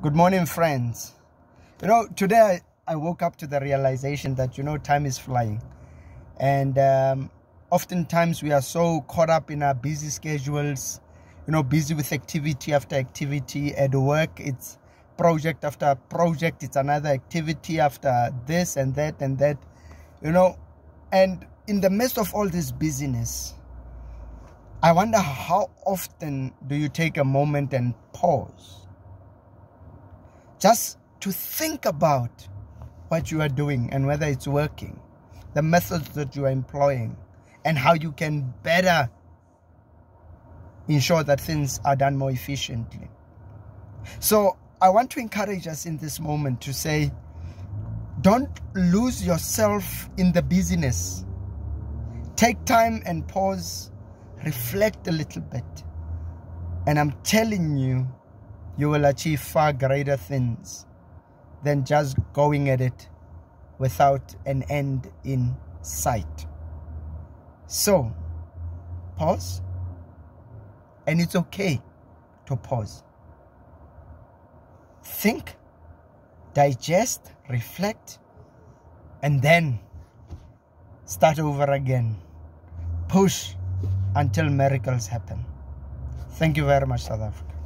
Good morning, friends. You know, today I, I woke up to the realization that, you know, time is flying. And um, oftentimes we are so caught up in our busy schedules, you know, busy with activity after activity. At work, it's project after project, it's another activity after this and that and that, you know. And in the midst of all this busyness, I wonder how often do you take a moment and pause just to think about what you are doing and whether it's working, the methods that you are employing, and how you can better ensure that things are done more efficiently. So, I want to encourage us in this moment to say, don't lose yourself in the busyness. Take time and pause reflect a little bit. And I'm telling you, you will achieve far greater things than just going at it without an end in sight. So, pause. And it's okay to pause. Think, digest, reflect, and then start over again. Push until miracles happen. Thank you very much, South Africa.